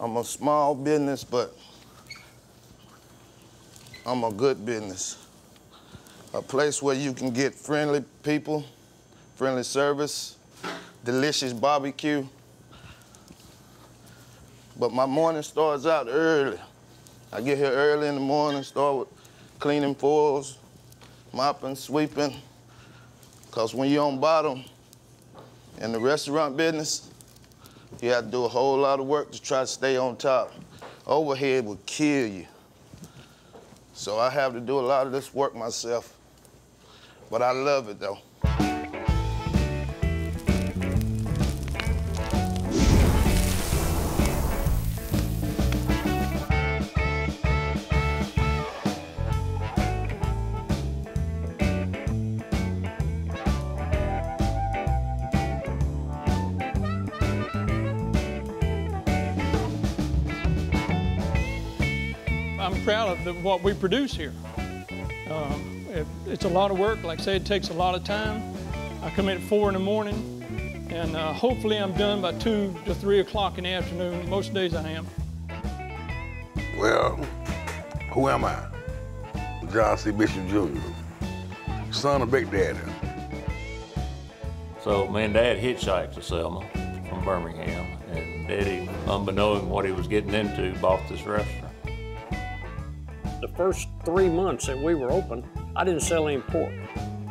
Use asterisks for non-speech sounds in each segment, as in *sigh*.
I'm a small business, but I'm a good business. A place where you can get friendly people, friendly service, delicious barbecue. But my morning starts out early. I get here early in the morning, start with cleaning floors, mopping, sweeping. Because when you're on bottom in the restaurant business, you have to do a whole lot of work to try to stay on top. Overhead will kill you. So I have to do a lot of this work myself. But I love it though. The, what we produce here. Uh, it, it's a lot of work. Like I say, it takes a lot of time. I come in at four in the morning, and uh, hopefully I'm done by two to three o'clock in the afternoon. Most days I am. Well, who am I? John C. Bishop Jr., son of Big Daddy. So me and Dad hitchhiked to Selma from Birmingham, and Daddy, unbeknowing what he was getting into, bought this restaurant. The first three months that we were open, I didn't sell any pork.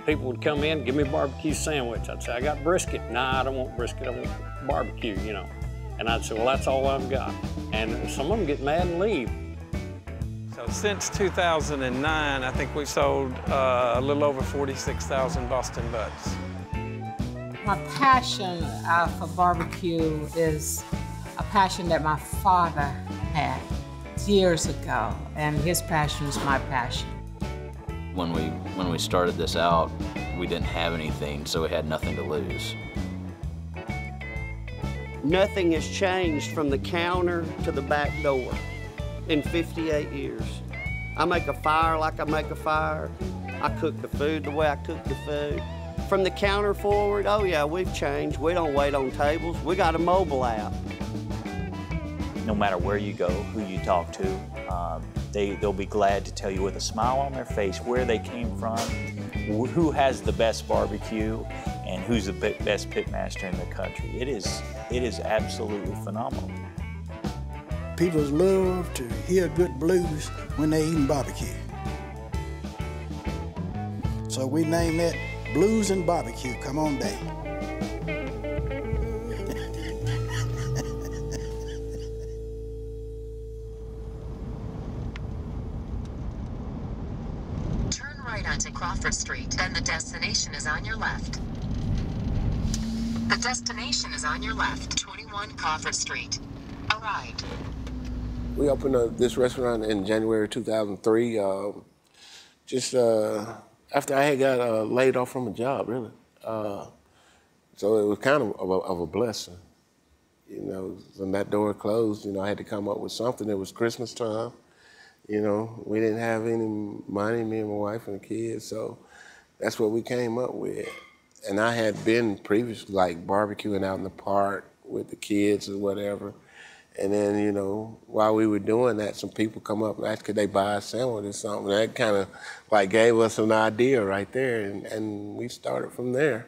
People would come in, give me a barbecue sandwich. I'd say, I got brisket. Nah, I don't want brisket, I want barbecue, you know. And I'd say, well, that's all I've got. And some of them get mad and leave. So since 2009, I think we sold uh, a little over 46,000 Boston Butts. My passion uh, for barbecue is a passion that my father had years ago, and his passion is my passion. When we when we started this out, we didn't have anything, so we had nothing to lose. Nothing has changed from the counter to the back door in 58 years. I make a fire like I make a fire. I cook the food the way I cook the food. From the counter forward, oh yeah, we've changed. We don't wait on tables. We got a mobile app. No matter where you go, who you talk to, um, they, they'll be glad to tell you with a smile on their face where they came from, who has the best barbecue, and who's the best pitmaster in the country. It is, it is absolutely phenomenal. People love to hear good blues when they eating barbecue. So we name that Blues and Barbecue. Come on day. The destination is on your left, 21 Crawford Street. Arrived. We opened uh, this restaurant in January 2003. Um, just uh, after I had got uh, laid off from a job, really. Uh, so it was kind of of a, of a blessing. You know, when that door closed, you know, I had to come up with something. It was Christmas time. You know, we didn't have any money, me and my wife and the kids, so that's what we came up with. And I had been previously like barbecuing out in the park with the kids or whatever. And then, you know, while we were doing that, some people come up and asked could they buy a sandwich or something. That kind of like gave us an idea right there, and, and we started from there.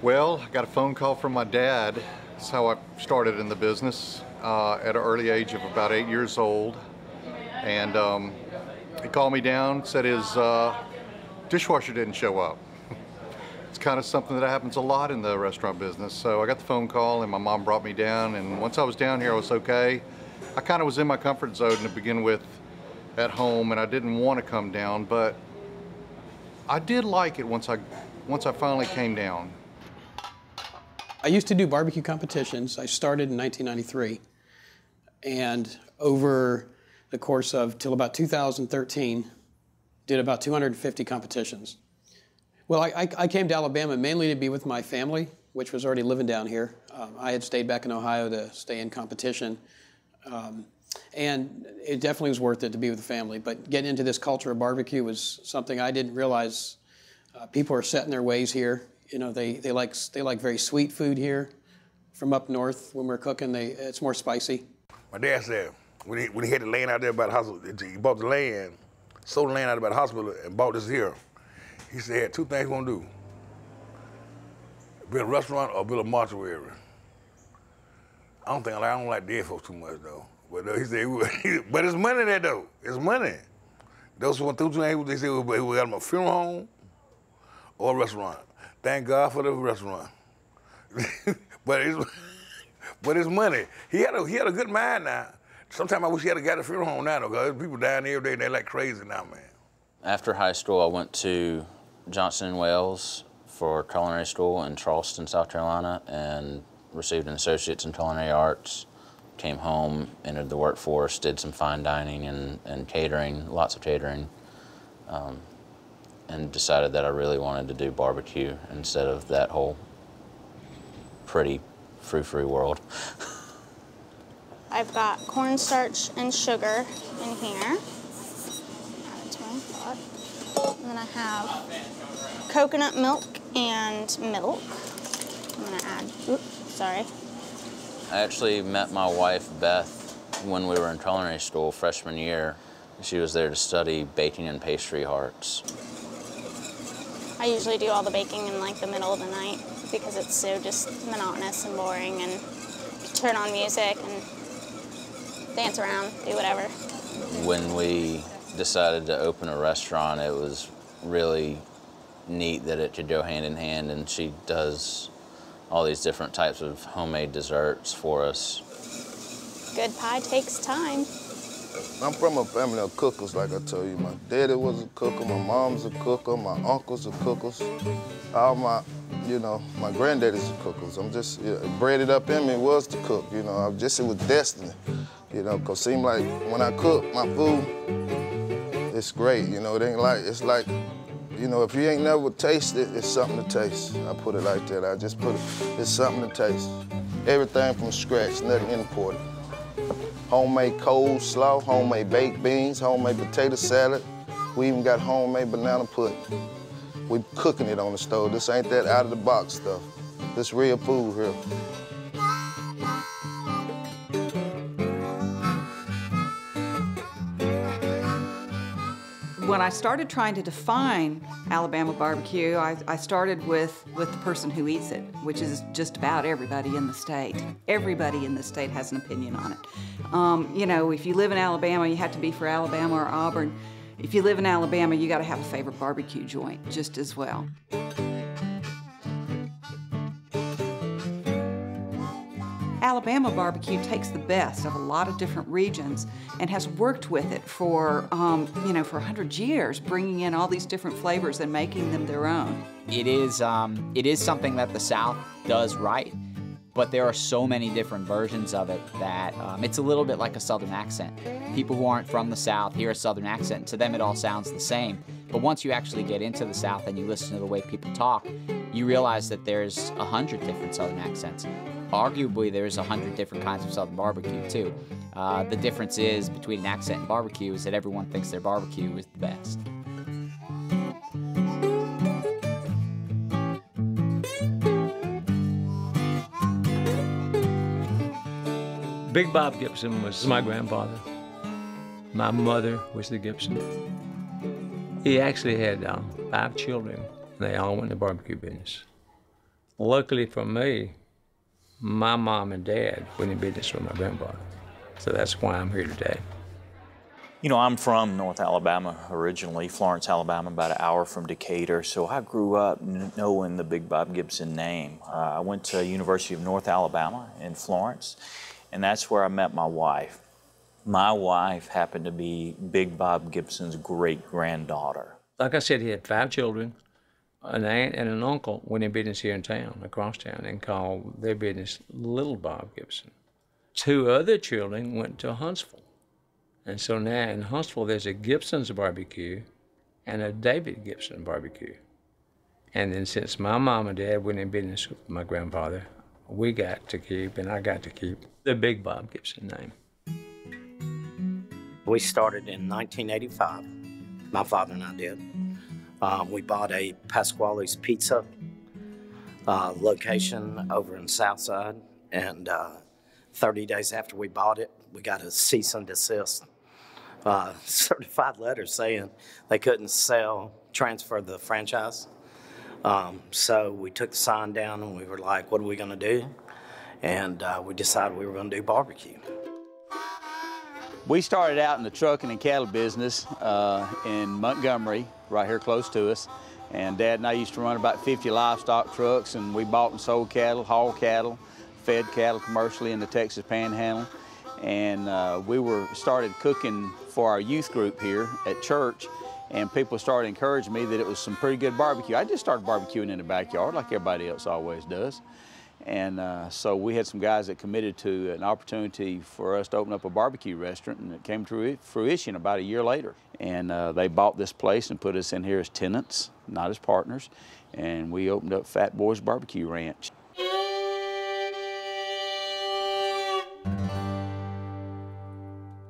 Well, I got a phone call from my dad. That's how I started in the business uh, at an early age of about eight years old. And um, he called me down, said his uh, dishwasher didn't show up. Kind of something that happens a lot in the restaurant business. So I got the phone call, and my mom brought me down. And once I was down here, I was okay. I kind of was in my comfort zone to begin with at home, and I didn't want to come down, but I did like it once I once I finally came down. I used to do barbecue competitions. I started in 1993. And over the course of till about 2013, did about 250 competitions. Well, I, I, came to Alabama mainly to be with my family, which was already living down here. Um, I had stayed back in Ohio to stay in competition. Um, and it definitely was worth it to be with the family. But getting into this culture of barbecue was something I didn't realize. Uh, people are set in their ways here. You know, they, they like they like very sweet food here, from up north. When we're cooking, they it's more spicy. My dad said when he when he had the land out there by the hospital, he bought the land, sold the land out there by the hospital, and bought this here. He said two things want to do: build a restaurant or build a mortuary. I don't think I don't like dead folks too much though. But uh, he said, *laughs* but it's money there though. It's money. Those who went through things, they said we got them a funeral home or a restaurant. Thank God for the restaurant. *laughs* but it's *laughs* but it's money. He had a he had a good mind now. Sometimes I wish he had a got a funeral home now though, because people dying every day and they're like crazy now, man. After high school, I went to Johnson and Wales for culinary school in Charleston, South Carolina, and received an associate's in culinary arts. Came home, entered the workforce, did some fine dining and, and catering, lots of catering, um, and decided that I really wanted to do barbecue instead of that whole pretty frou-frou world. *laughs* I've got cornstarch and sugar in here. Add it to my pot. And then I have coconut milk and milk. I'm gonna add, oops, sorry. I actually met my wife, Beth, when we were in culinary school freshman year. She was there to study baking and pastry arts. I usually do all the baking in like the middle of the night because it's so just monotonous and boring and turn on music and dance around, do whatever. When we decided to open a restaurant, it was really neat that it could go hand in hand, and she does all these different types of homemade desserts for us. Good pie takes time. I'm from a family of cookers, like I told you. My daddy was a cooker, my mom's a cooker, my uncles are cookers. All my, you know, my granddaddy's are cookers. I'm just, you know, bred it up in me was to cook, you know. I just, it was destiny, you know, because it seemed like when I cook my food, it's great, you know. It ain't like, it's like, you know, if you ain't never tasted it, it's something to taste. I put it like that. I just put it, it's something to taste. Everything from scratch, nothing imported homemade coleslaw, homemade baked beans, homemade potato salad. We even got homemade banana pudding. We cooking it on the stove. This ain't that out of the box stuff. This real food here. When I started trying to define Alabama barbecue, I, I, started with, with the person who eats it, which is just about everybody in the state. Everybody in the state has an opinion on it. Um, you know, if you live in Alabama, you have to be for Alabama or Auburn. If you live in Alabama, you got to have a favorite barbecue joint just as well. Alabama barbecue takes the best of a lot of different regions and has worked with it for, um, you know, for 100 years, bringing in all these different flavors and making them their own. It is, um, it is something that the South does right, but there are so many different versions of it that um, it's a little bit like a Southern accent. People who aren't from the South hear a Southern accent, to them it all sounds the same. But once you actually get into the South and you listen to the way people talk, you realize that there's a hundred different Southern accents. Arguably, there's a hundred different kinds of Southern barbecue too. Uh, the difference is between an accent and barbecue is that everyone thinks their barbecue is the best. Big Bob Gibson was my grandfather. My mother was the Gibson. He actually had um, five children. And they all went in the barbecue business. Luckily for me, my mom and dad went in business with my grandfather. So that's why I'm here today. You know, I'm from North Alabama originally, Florence, Alabama, about an hour from Decatur. So I grew up knowing the Big Bob Gibson name. Uh, I went to University of North Alabama in Florence, and that's where I met my wife. My wife happened to be Big Bob Gibson's great granddaughter. Like I said, he had five children. An aunt and an uncle went in business here in town, across town, and called their business Little Bob Gibson. Two other children went to Huntsville. And so now in Huntsville, there's a Gibson's barbecue and a David Gibson barbecue. And then since my mom and dad went in business with my grandfather, we got to keep, and I got to keep, the Big Bob Gibson name. We started in 1985. My father and I did. Um, we bought a Pasquale's Pizza uh, location over in Southside, and uh, 30 days after we bought it, we got a cease and desist uh, *laughs* certified letter saying they couldn't sell, transfer the franchise. Um, so we took the sign down and we were like, what are we going to do? And uh, we decided we were going to do barbecue. We started out in the trucking and cattle business uh, in Montgomery, right here close to us. And Dad and I used to run about 50 livestock trucks, and we bought and sold cattle, hauled cattle, fed cattle commercially in the Texas Panhandle. And uh, we were started cooking for our youth group here at church, and people started encouraging me that it was some pretty good barbecue. I just started barbecuing in the backyard like everybody else always does. And uh, so we had some guys that committed to an opportunity for us to open up a barbecue restaurant, and it came to fruition about a year later. And uh, they bought this place and put us in here as tenants, not as partners. And we opened up Fat Boys Barbecue Ranch.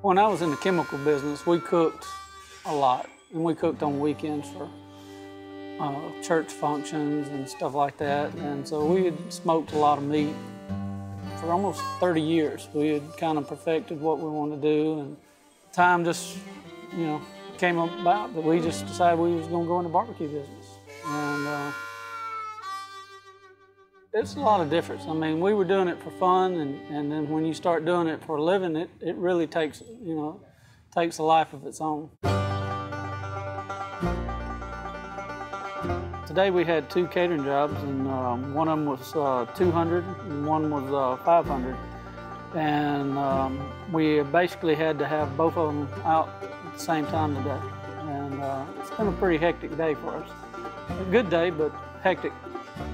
When I was in the chemical business, we cooked a lot, and we cooked on weekends for uh, church functions and stuff like that. And so we had smoked a lot of meat for almost 30 years. We had kind of perfected what we wanted to do, and time just, you know, came about that we just decided we was going to go in the barbecue business. And uh, it's a lot of difference. I mean, we were doing it for fun, and, and then when you start doing it for a living, it, it really takes, you know, takes a life of its own. Today we had two catering jobs, and um, one of them was uh, 200, and one was uh, 500. And um, we basically had to have both of them out at the same time today. And uh, it's been a pretty hectic day for us. A good day, but hectic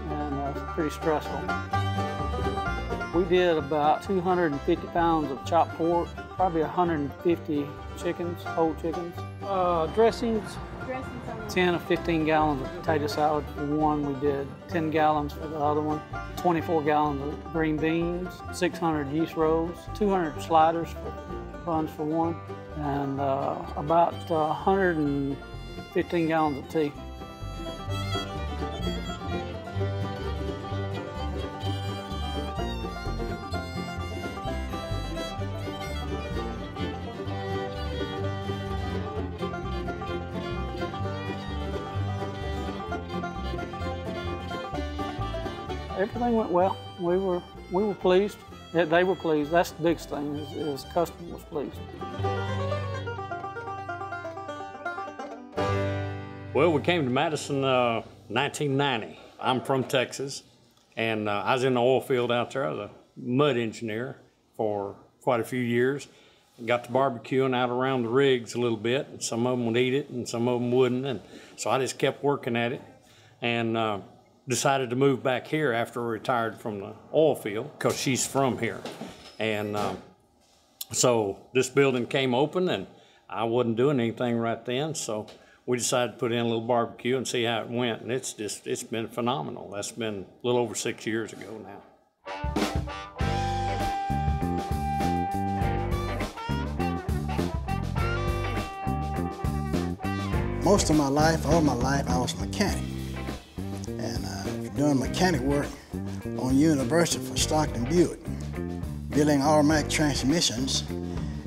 and uh, pretty stressful. We did about 250 pounds of chopped pork, probably 150 chickens, whole chickens. Uh, dressings, 10 or 15 gallons of potato salad for one. We did 10 gallons for the other one. 24 gallons of green beans, 600 yeast rolls, 200 sliders for buns for one, and uh, about uh, 115 gallons of tea. Everything went well. We were we were pleased. They were pleased. That's the biggest thing is, is customer was pleased. Well, we came to Madison uh, 1990. I'm from Texas, and uh, I was in the oil field out there as a mud engineer for quite a few years. Got to barbecuing out around the rigs a little bit, and some of them would eat it, and some of them wouldn't, and so I just kept working at it. And uh, decided to move back here after retired from the oil field because she's from here. And um, so this building came open and I wasn't doing anything right then. So we decided to put in a little barbecue and see how it went. And it's just, it's been phenomenal. That's been a little over six years ago now. Most of my life, all my life, I was a mechanic doing mechanic work on University for Stockton Buick, building automatic transmissions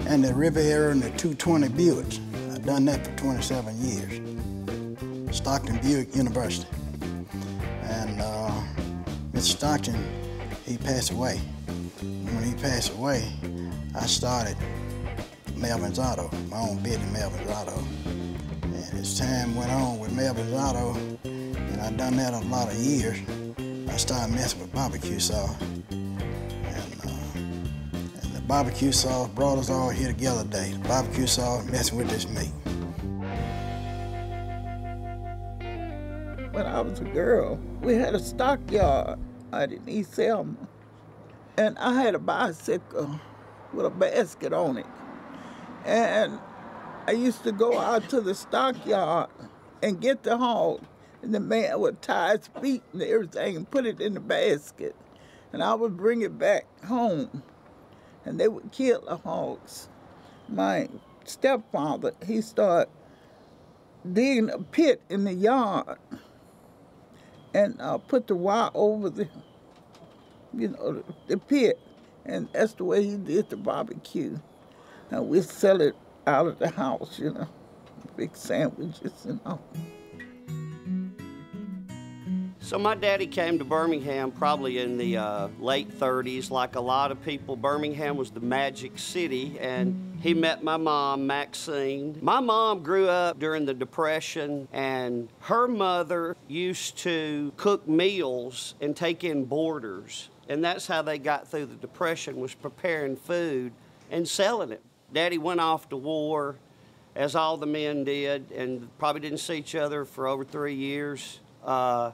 and the Riviera and the 220 Buicks. I've done that for 27 years. Stockton Buick University. And uh, Mr. Stockton, he passed away. When he passed away, I started Melvin's Auto, my own business, Melvin's Auto. And as time went on with Melvin's Auto, and I done that a lot of years. I started messing with barbecue sauce. And, uh, and the barbecue sauce brought us all here together today. The barbecue sauce messing with this meat. When I was a girl, we had a stockyard out in East Selma. And I had a bicycle with a basket on it. And I used to go out to the stockyard and get the hog and the man would tie his feet and everything and put it in the basket. And I would bring it back home. And they would kill the hogs. My stepfather, he started digging a pit in the yard and uh, put the wire over the you know, the, the pit. And that's the way he did the barbecue. And we sell it out of the house, you know, big sandwiches and all. So my daddy came to Birmingham probably in the uh, late 30s. Like a lot of people, Birmingham was the magic city, and he met my mom, Maxine. My mom grew up during the Depression, and her mother used to cook meals and take in boarders, and that's how they got through the Depression was preparing food and selling it. Daddy went off to war, as all the men did, and probably didn't see each other for over three years. Uh,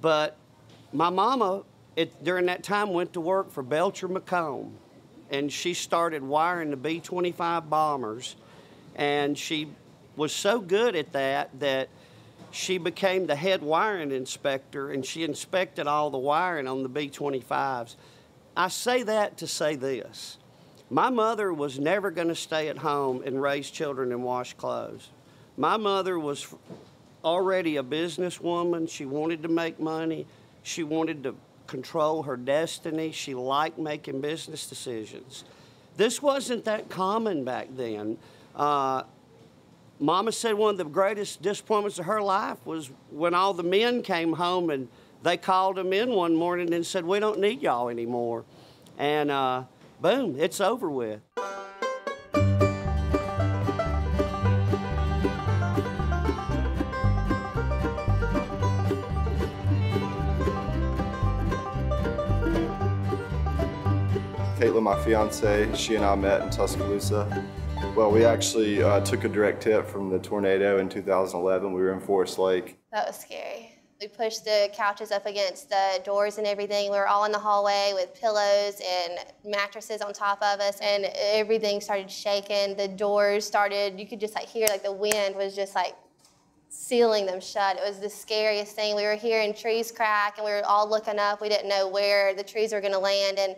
but my mama, it, during that time, went to work for Bechtel McCone, and she started wiring the B 25 bombers. And she was so good at that that she became the head wiring inspector and she inspected all the wiring on the B 25s. I say that to say this my mother was never going to stay at home and raise children and wash clothes. My mother was already a businesswoman. She wanted to make money. She wanted to control her destiny. She liked making business decisions. This wasn't that common back then. Uh, Mama said one of the greatest disappointments of her life was when all the men came home and they called them in one morning and said, We don't need y'all anymore. And uh, boom, it's over with. Caitlin, my fiance, she and I met in Tuscaloosa. Well, we actually uh, took a direct hit from the tornado in 2011. We were in Forest Lake. That was scary. We pushed the couches up against the doors and everything. We were all in the hallway with pillows and mattresses on top of us, and everything started shaking. The doors started, you could just like hear like the wind was just like sealing them shut. It was the scariest thing. We were hearing trees crack, and we were all looking up. We didn't know where the trees were going to land, and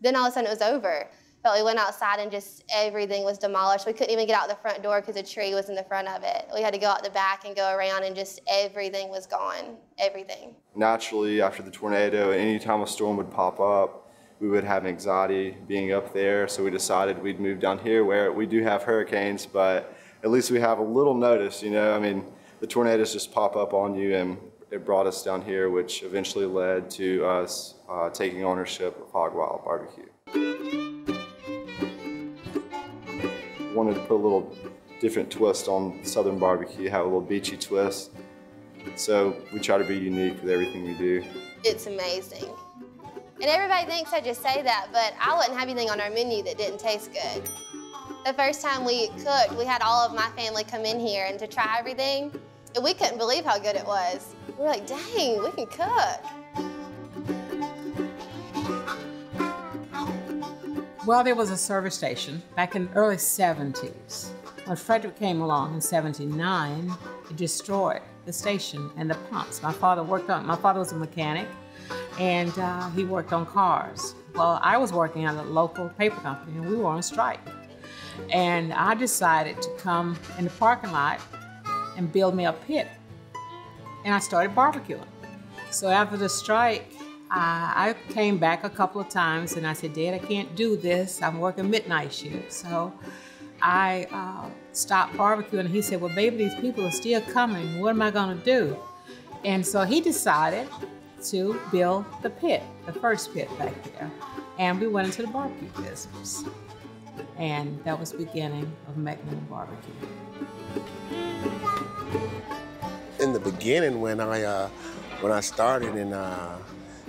then all of a sudden it was over. But we went outside and just everything was demolished. We couldn't even get out the front door because a tree was in the front of it. We had to go out the back and go around and just everything was gone. Everything. Naturally, after the tornado, anytime a storm would pop up, we would have anxiety being up there. So we decided we'd move down here where we do have hurricanes, but at least we have a little notice, you know? I mean, the tornadoes just pop up on you and it brought us down here, which eventually led to us uh, taking ownership of Hog Wild Barbecue. Wanted to put a little different twist on Southern barbecue, have a little beachy twist. So we try to be unique with everything we do. It's amazing. And everybody thinks I just say that, but I wouldn't have anything on our menu that didn't taste good. The first time we cooked, we had all of my family come in here and to try everything, and we couldn't believe how good it was. We were like, dang, we can cook. Well, there was a service station back in the early 70s. When Frederic came along in 79, it destroyed the station and the pumps. My father worked on, my father was a mechanic, and uh, he worked on cars. Well, I was working at a local paper company, and we were on strike. And I decided to come in the parking lot and build me a pit. And I started barbecuing. So after the strike, I came back a couple of times and I said, Dad, I can't do this. I'm working midnight shift. So I uh, stopped barbecuing. And he said, Well, baby, these people are still coming. What am I going to do? And so he decided to build the pit, the first pit back there. And we went into the barbecue business. And that was the beginning of Mecklenburg Barbecue. In the beginning, when I uh, when I started in uh,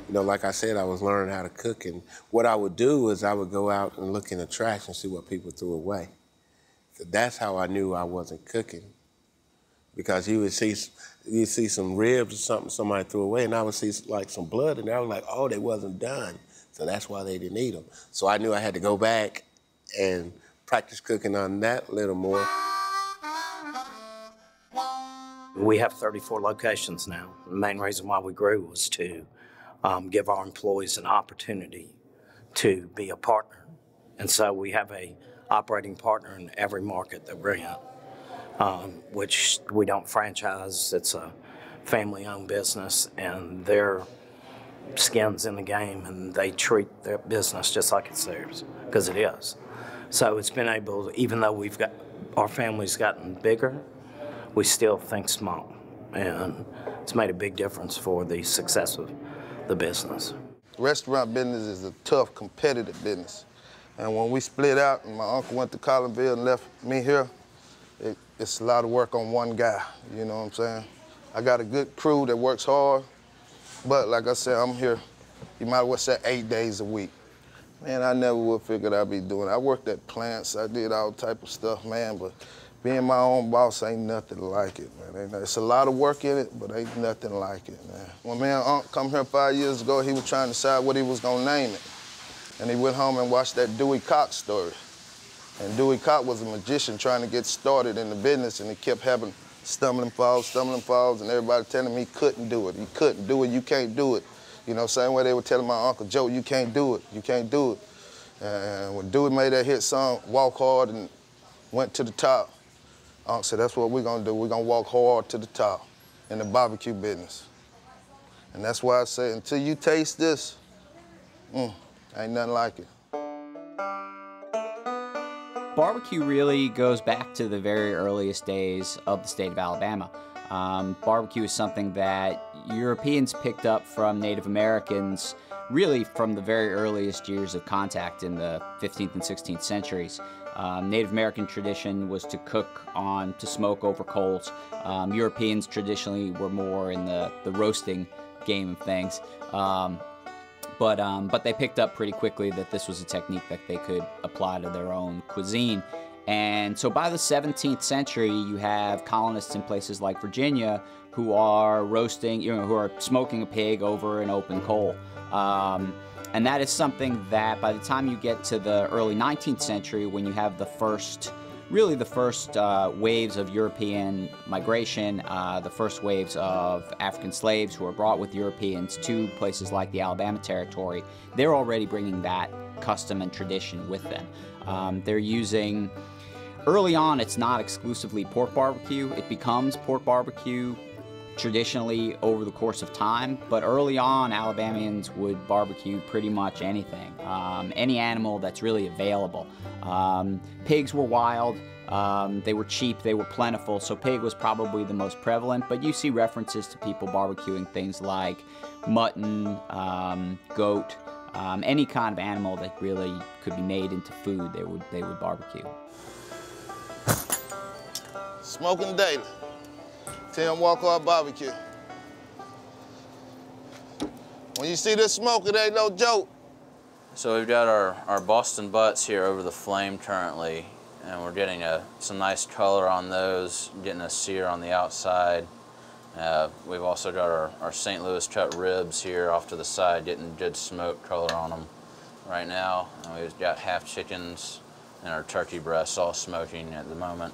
you know, like I said, I was learning how to cook, and what I would do is I would go out and look in the trash and see what people threw away. So that's how I knew I wasn't cooking, because you would see you see some ribs or something somebody threw away, and I would see like some blood, and I was like, oh, they wasn't done, so that's why they didn't eat them. So I knew I had to go back and practice cooking on that a little more. We have 34 locations now. The main reason why we grew was to um, give our employees an opportunity to be a partner. And so we have a operating partner in every market that we're in, um, which we don't franchise. It's a family-owned business, and they're skins in the game and they treat their business just like it's theirs, because it is. So it's been able, even though we've got, our family's gotten bigger, we still think small. And it's made a big difference for the success of the business. Restaurant business is a tough, competitive business. And when we split out and my uncle went to Collinsville and left me here, it, it's a lot of work on one guy, you know what I'm saying? I got a good crew that works hard, but like I said, I'm here, you might as well say eight days a week. Man, I never would figured I'd be doing it. I worked at plants, I did all type of stuff, man, but being my own boss ain't nothing like it, man. It's a lot of work in it, but ain't nothing like it, man. When me and Unc come here five years ago, he was trying to decide what he was gonna name it. And he went home and watched that Dewey Cox story. And Dewey Cox was a magician trying to get started in the business, and he kept having stumbling falls, stumbling falls, and everybody telling him he couldn't do it. He couldn't do it, you can't do it. You know, same way they were telling my Uncle Joe, you can't do it, you can't do it. And when Dewey made that hit song, Walk Hard, and went to the top, Unc said, that's what we're gonna do. We're gonna walk hard to the top in the barbecue business. And that's why I say, until you taste this, mm, ain't nothing like it. Barbecue really goes back to the very earliest days of the state of Alabama. Um, barbecue is something that Europeans picked up from Native Americans really from the very earliest years of contact in the 15th and 16th centuries. Um, Native American tradition was to cook on, to smoke over coals. Um, Europeans traditionally were more in the, the roasting game of things. Um, but um, but they picked up pretty quickly that this was a technique that they could apply to their own cuisine. And so by the 17th century, you have colonists in places like Virginia who are roasting, you know, who are smoking a pig over an open coal. Um, and that is something that by the time you get to the early 19th century, when you have the first, really the first uh, waves of European migration, uh, the first waves of African slaves who are brought with Europeans to places like the Alabama Territory, they're already bringing that custom and tradition with them. Um, they're using, early on, it's not exclusively pork barbecue, it becomes pork barbecue traditionally over the course of time, but early on, Alabamians would barbecue pretty much anything, um, any animal that's really available. Um, pigs were wild. Um, they were cheap, they were plentiful, so pig was probably the most prevalent. But you see references to people barbecuing things like mutton, um, goat, um, any kind of animal that really could be made into food. They would they would barbecue. Smoking daily. Tim Walker Barbecue. When you see this smoke, it ain't no joke. So we've got our, our Boston butts here over the flame currently, and we're getting a, some nice color on those, getting a sear on the outside. Uh, we've also got our, our St. Louis cut ribs here off to the side, getting good smoke color on them right now. And we've got half chickens and our turkey breasts all smoking at the moment.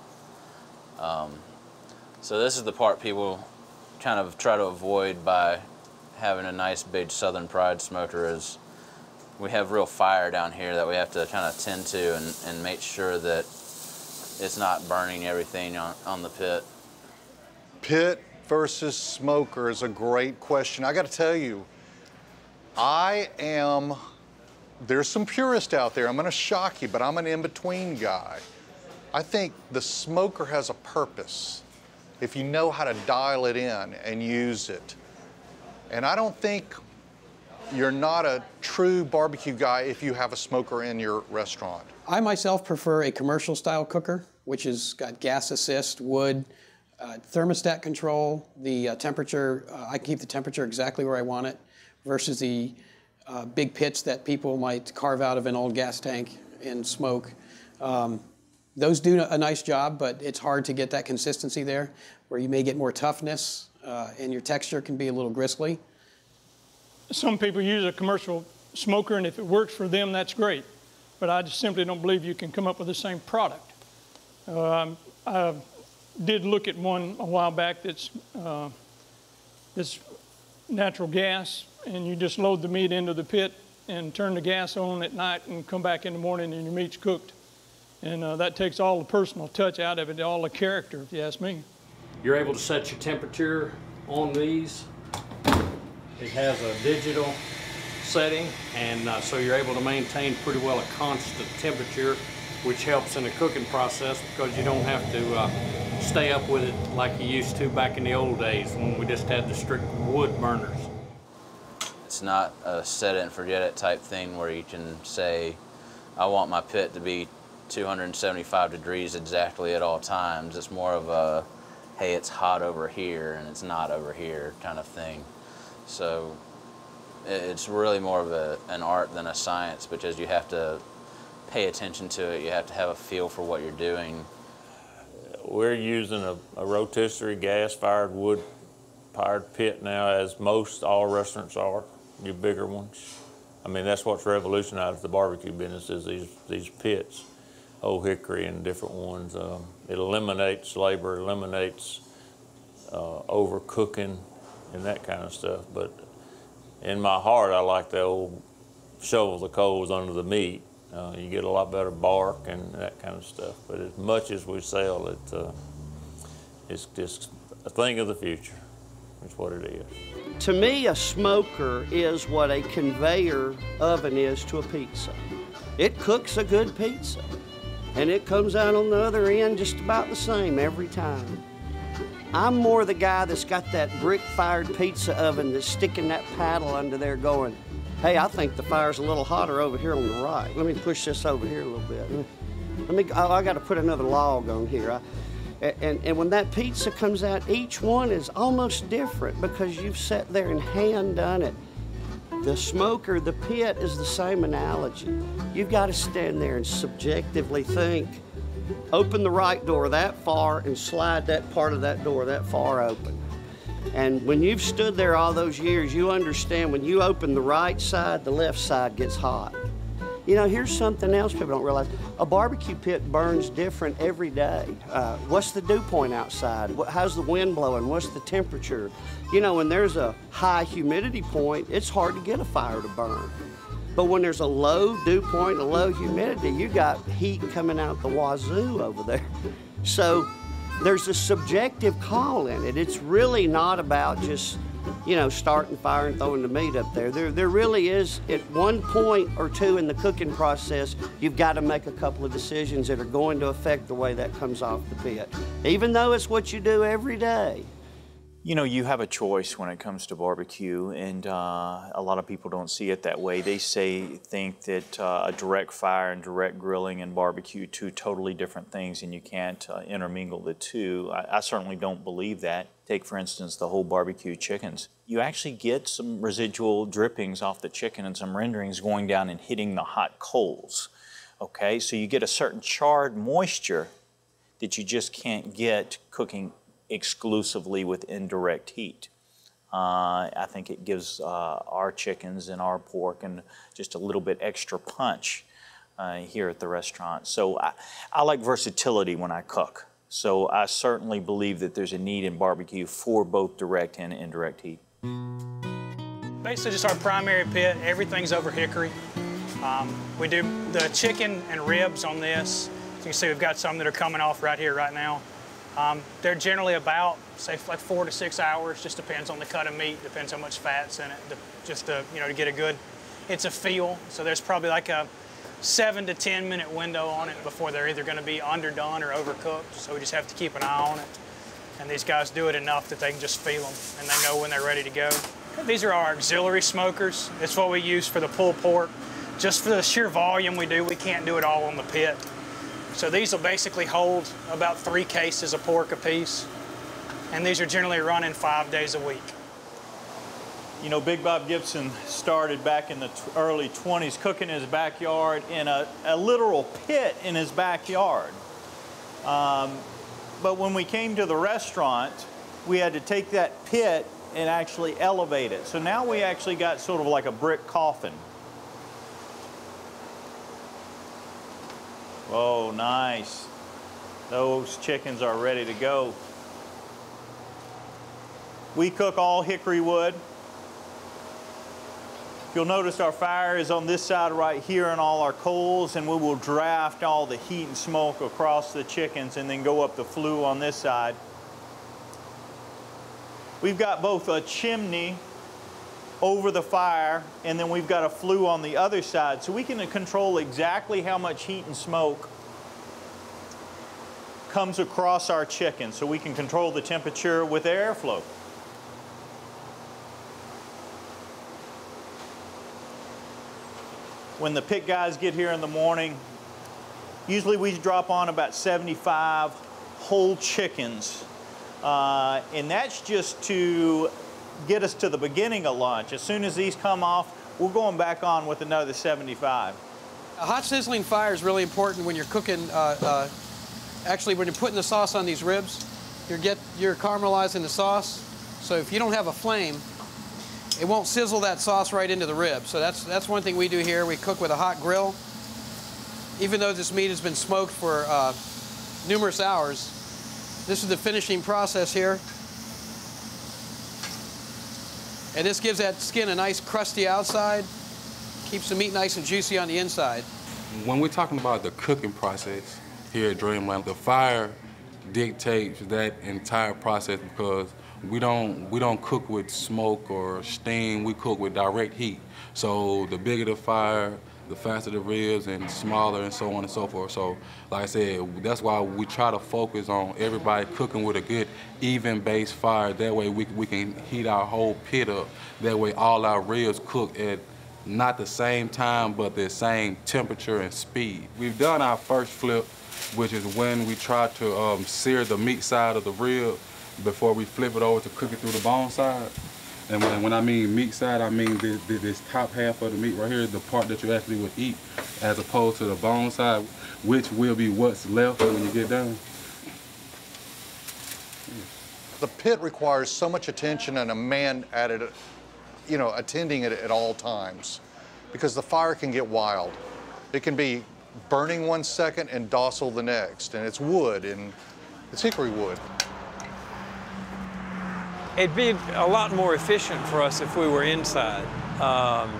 Um, so this is the part people kind of try to avoid by having a nice big Southern Pride smoker is we have real fire down here that we have to kind of tend to and, and make sure that it's not burning everything on, on the pit. Pit versus smoker is a great question. I got to tell you, I am, there's some purists out there. I'm going to shock you, but I'm an in between guy. I think the smoker has a purpose if you know how to dial it in and use it. And I don't think you're not a true barbecue guy if you have a smoker in your restaurant. I myself prefer a commercial style cooker, which has got gas assist, wood, uh, thermostat control, the uh, temperature, uh, I keep the temperature exactly where I want it, versus the uh, big pits that people might carve out of an old gas tank and smoke. Um, those do a nice job, but it's hard to get that consistency there, where you may get more toughness uh, and your texture can be a little gristly. Some people use a commercial smoker, and if it works for them, that's great. But I just simply don't believe you can come up with the same product. Um, I did look at one a while back that's uh, this natural gas, and you just load the meat into the pit and turn the gas on at night and come back in the morning and your meat's cooked. And uh, that takes all the personal touch out of it, all the character, if you ask me. You're able to set your temperature on these It has a digital setting, and uh, so you're able to maintain pretty well a constant temperature, which helps in the cooking process because you don't have to uh, stay up with it like you used to back in the old days when we just had the strict wood burners. It's not a set it and forget it type thing where you can say, I want my pit to be 275 degrees exactly at all times. It's more of a, hey, it's hot over here and it's not over here kind of thing. So it's really more of a, an art than a science because you have to pay attention to it. You have to have a feel for what you're doing. We're using a, a rotisserie gas-fired wood-fired pit now, as most all restaurants are, your bigger ones. I mean, that's what's revolutionized the barbecue business is these, these pits, Old Hickory and different ones. Um, it eliminates labor, eliminates uh, overcooking and that kind of stuff. But in my heart, I like the old shovel the coals under the meat. Uh, you get a lot better bark and that kind of stuff. But as much as we sell it, uh, it's just a thing of the future. Is what it is. To me, a smoker is what a conveyor oven is to a pizza. It cooks a good pizza, and it comes out on the other end just about the same every time. I'm more the guy that's got that brick fired pizza oven that's sticking that paddle under there going, hey, I think the fire's a little hotter over here on the right. Let me push this over here a little bit. Let me, oh, I got to put another log on here. I, and, and when that pizza comes out, each one is almost different because you've sat there and hand done it. The smoker, the pit is the same analogy. You've got to stand there and subjectively think, open the right door that far and slide that part of that door that far open. And when you've stood there all those years, you understand when you open the right side, the left side gets hot. You know, here's something else people don't realize. A barbecue pit burns different every day. Uh, what's the dew point outside? What, how's the wind blowing? What's the temperature? You know, when there's a high humidity point, it's hard to get a fire to burn. But when there's a low dew point, a low humidity, you got heat coming out the wazoo over there. *laughs* So there's a subjective call in it. It's really not about just, you know, starting fire and throwing the meat up there. There, there really is, at one point or two in the cooking process, you've got to make a couple of decisions that are going to affect the way that comes off the pit, even though it's what you do every day. You know, you have a choice when it comes to barbecue, and uh, a lot of people don't see it that way. They say, think that uh, a direct fire and direct grilling and barbecue two totally different things, and you can't uh, intermingle the two. I, I certainly don't believe that. Take, for instance, the whole barbecue chickens. You actually get some residual drippings off the chicken and some renderings going down and hitting the hot coals. Okay, so you get a certain charred moisture that you just can't get cooking exclusively with indirect heat. Uh, I think it gives uh, our chickens and our pork and just a little bit extra punch uh, here at the restaurant. So I, I like versatility when I cook. So I certainly believe that there's a need in barbecue for both direct and indirect heat. Basically, just our primary pit. Everything's over hickory. Um, we do the chicken and ribs on this. You can see, we've got some that are coming off right here, right now. Um, they're generally about, say, like four to six hours. Just depends on the cut of meat. Depends how much fat's in it. Just to you know to get a good. It's a feel. So there's probably like a seven to ten minute window on it before they're either going to be underdone or overcooked. So we just have to keep an eye on it. And these guys do it enough that they can just feel them and they know when they're ready to go. These are our auxiliary smokers. It's what we use for the pulled pork. Just for the sheer volume we do, we can't do it all on the pit. So these will basically hold about three cases of pork apiece. And these are generally running five days a week. You know, Big Bob Gibson started back in the early 20s cooking in his backyard in a, a literal pit in his backyard. Um, but when we came to the restaurant, we had to take that pit and actually elevate it. So now we actually got sort of like a brick coffin. Oh, nice. Those chickens are ready to go. We cook all hickory wood. You'll notice our fire is on this side right here and all our coals and we will draft all the heat and smoke across the chickens and then go up the flue on this side. We've got both a chimney over the fire, and then we've got a flue on the other side. So we can control exactly how much heat and smoke comes across our chicken. So we can control the temperature with airflow. When the pit guys get here in the morning, usually we drop on about 75 whole chickens. Uh, and that's just to get us to the beginning of lunch. As soon as these come off, we're going back on with another 75. A hot sizzling fire is really important when you're cooking, uh, uh, actually when you're putting the sauce on these ribs, you're, get, you're caramelizing the sauce. So if you don't have a flame, it won't sizzle that sauce right into the rib. So that's, that's one thing we do here. We cook with a hot grill. Even though this meat has been smoked for uh, numerous hours, this is the finishing process here. And this gives that skin a nice crusty outside, keeps the meat nice and juicy on the inside. When we're talking about the cooking process here at Dreamland, the fire dictates that entire process because we don't we don't cook with smoke or steam. We cook with direct heat. So the bigger the fire, the faster the ribs and smaller and so on and so forth. So like I said, that's why we try to focus on everybody cooking with a good even base fire. That way we, we can heat our whole pit up. That way all our ribs cook at not the same time, but the same temperature and speed. We've done our first flip, which is when we try to um, sear the meat side of the rib before we flip it over to cook it through the bone side. And when, when I mean meat side, I mean this, this, top half of the meat right here, the part that you actually would eat, as opposed to the bone side, which will be what's left when you get done. The pit requires so much attention and a man at it, you know, attending it at all times, because the fire can get wild. It can be burning one second and docile the next, and it's wood and it's hickory wood. It'd be a lot more efficient for us if we were inside. Um,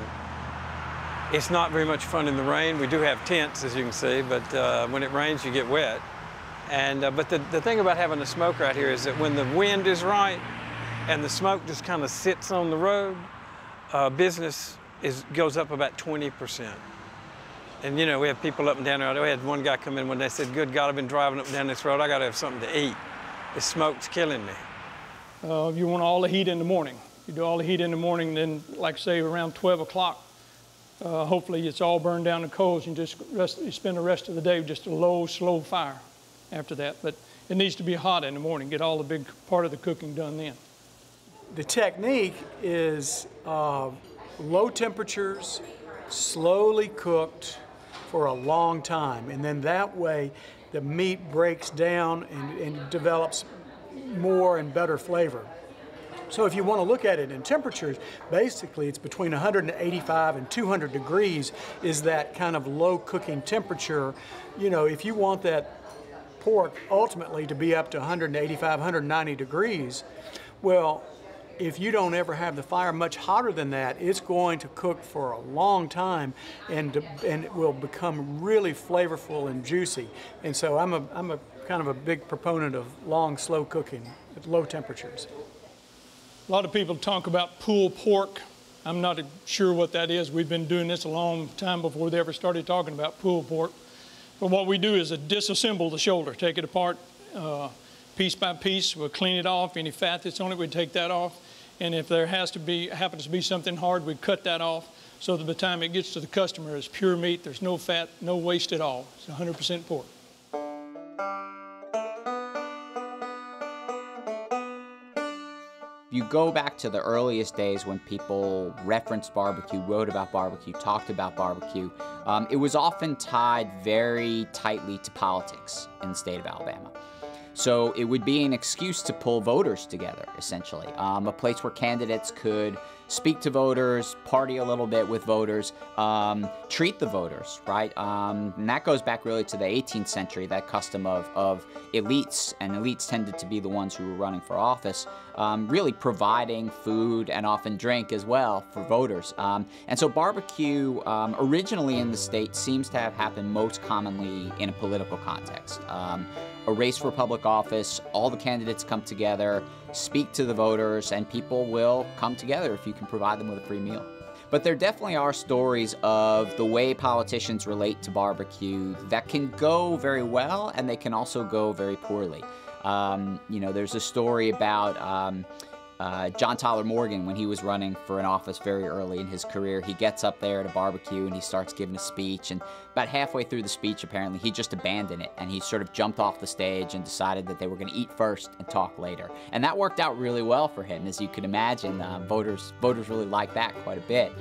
it's not very much fun in the rain. We do have tents, as you can see, but uh, when it rains, you get wet. And, uh, but the, the thing about having a smoker out here is that when the wind is right and the smoke just kind of sits on the road, uh, business is, goes up about 20%. And you know, we have people up and down there. We had one guy come in one day said, good God, I've been driving up and down this road. I got to have something to eat. The smoke's killing me. Uh, you want all the heat in the morning. You do all the heat in the morning, then, like say, around 12 o'clock, uh, hopefully it's all burned down to coals and just rest, you spend the rest of the day just a low, slow fire after that. But it needs to be hot in the morning, get all the big part of the cooking done then. The technique is uh, low temperatures, slowly cooked for a long time. And then that way the meat breaks down and, and develops more and better flavor. So if you want to look at it in temperatures, basically it's between 185 and 200 degrees is that kind of low cooking temperature. You know, if you want that pork ultimately to be up to 185, 190 degrees, well, if you don't ever have the fire much hotter than that, it's going to cook for a long time and, and it will become really flavorful and juicy. And so I'm a, I'm a kind of a big proponent of long, slow cooking at low temperatures. A lot of people talk about pulled pork. I'm not sure what that is. We've been doing this a long time before they ever started talking about pulled pork. But what we do is disassemble the shoulder, take it apart uh, piece by piece. We'll clean it off. Any fat that's on it, we take that off. And if there has to be, happens to be something hard, we cut that off so that by the time it gets to the customer, it's pure meat. There's no fat, no waste at all. It's 100% pork. You go back to the earliest days when people referenced barbecue, wrote about barbecue, talked about barbecue, um, it was often tied very tightly to politics in the state of Alabama. So it would be an excuse to pull voters together, essentially. Um, a place where candidates could speak to voters, party a little bit with voters, um, treat the voters, right? Um, and that goes back really to the 18th century, that custom of, of elites, and elites tended to be the ones who were running for office, um, really providing food and often drink as well for voters. Um, and so barbecue, um, originally in the state, seems to have happened most commonly in a political context. A race for public office. All the candidates come together, speak to the voters, and people will come together if you can provide them with a free meal. But there definitely are stories of the way politicians relate to barbecue that can go very well and they can also go very poorly. Um, you know, there's a story about um, uh, John Tyler Morgan when he was running for an office very early in his career. He gets up there at a barbecue and he starts giving a speech. And about halfway through the speech, apparently, he just abandoned it and he sort of jumped off the stage and decided that they were going to eat first and talk later. And that worked out really well for him, as you can imagine. Uh, voters voters really liked that quite a bit.